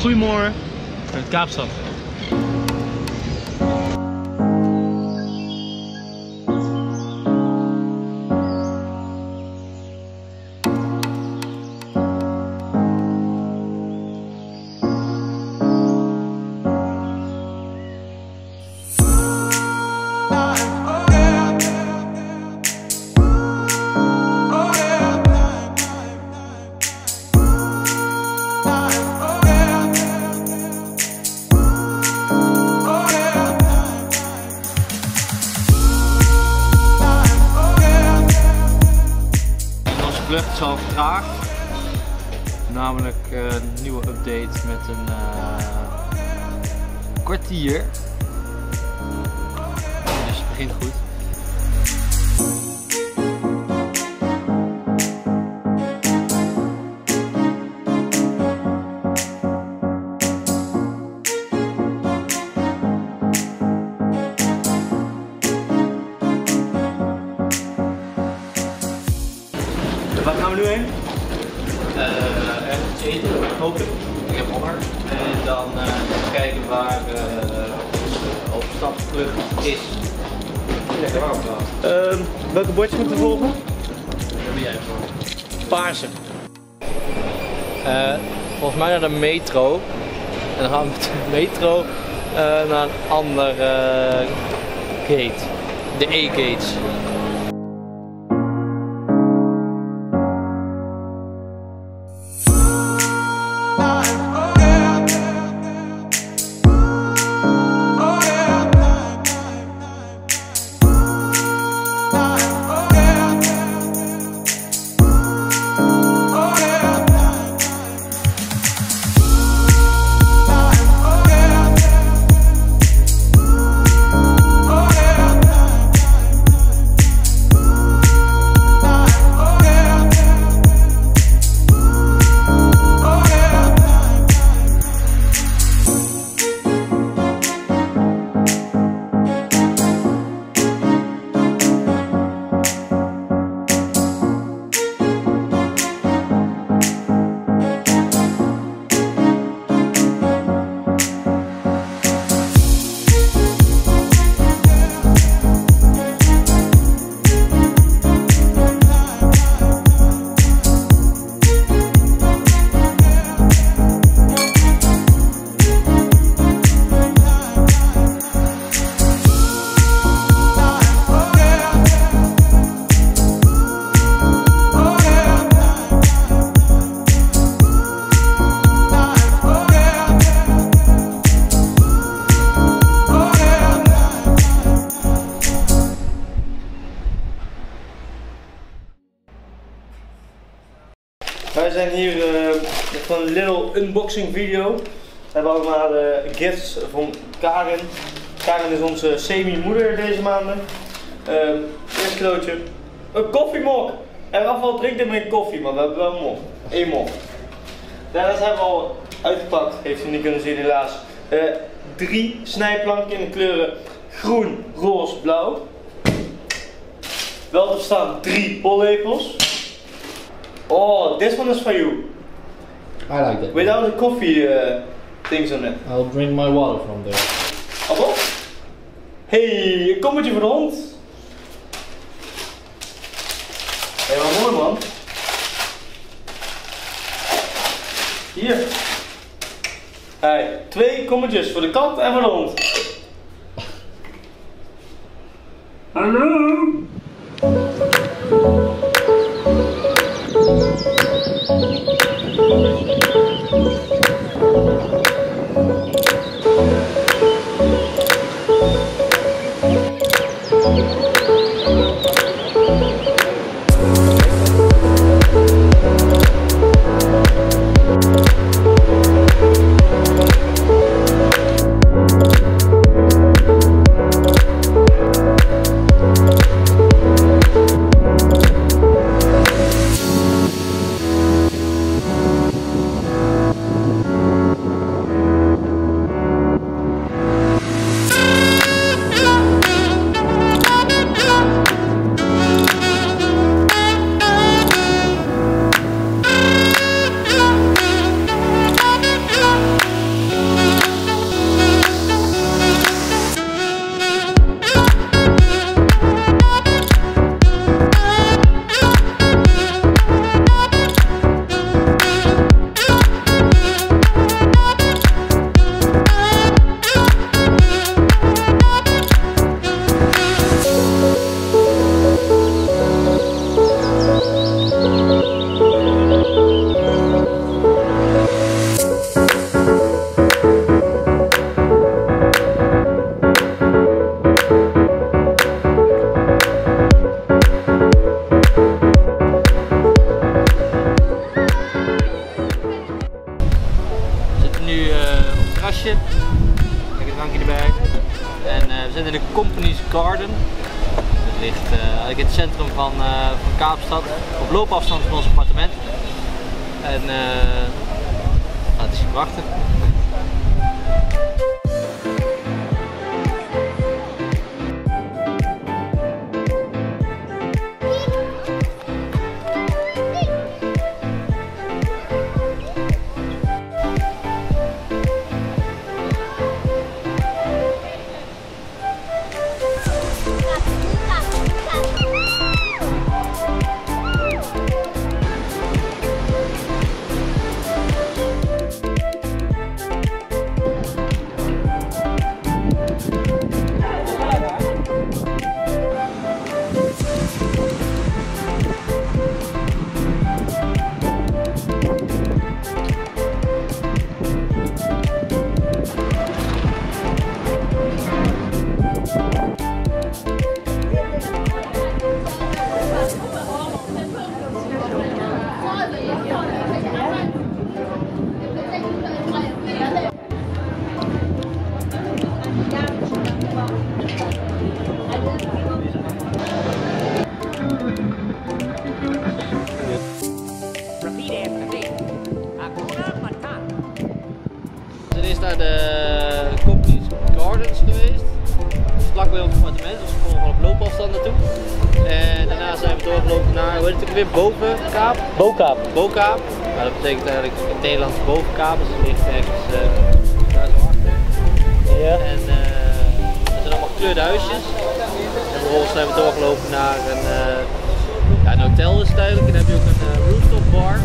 Goedemorgen, uit Kaapstad. Vertraagd. Namelijk eh, een nieuwe update met een eh, kwartier. Dus het begint goed. Hoop ik. Ik heb honger. En dan uh, kijken waar uh, onze overstapvlucht is. Lekker warm Uh, welke bordjes moeten we volgen? Daar ben jij voor. Paarse. Uh, volgens mij naar de metro. En dan gaan we met de metro naar een ander gate. De E-gates. Zijn hier uh, van een little unboxing video. We hebben allemaal uh, gifts van Karin. Karin is onze semi-moeder deze maanden. Uh, eerst cadeautje. Een koffiemok. En Rafal drinkt hem geen koffie, maar we hebben wel een mok. Eén mok. Daarnaast hebben we al uitgepakt, heeft u niet kunnen zien helaas. drie snijplanken in de kleuren groen, roze, blauw. Wel te staan drie pollepels. Oh, this one is for you. I like that. Without the coffee uh, things on it. I'll drink my water from there. Appel? Hey, een kommetje voor de hond. Hé, hey, wat mooi man. Hier. Hey, twee kommetjes voor de kat en voor de hond. Hallo? Terrasje. Het drankje erbij. En eh, we zijn in de Company's Garden. Het ligt eh, eigenlijk in het centrum van, eh, van Kaapstad. Op loopafstand van ons appartement. En nou, het is prachtig. Zijn eerst naar de Company's Gardens geweest. Vlak bij ons appartement, dus we konden gewoon op loopafstand naartoe. En daarna zijn we doorgelopen naar, hoe heet het ook weer, Bovenkaap? Bokaap. Bokaap. Nou, dat betekent eigenlijk in het Nederlands Bovenkaap, dus het ligt ergens eh, daar zo achter. Ja. En eh er zijn allemaal gekleurde huisjes. En vervolgens zijn we doorgelopen naar een, eh, ja, een hotel is het eigenlijk. En dan heb je ook een rooftop bar.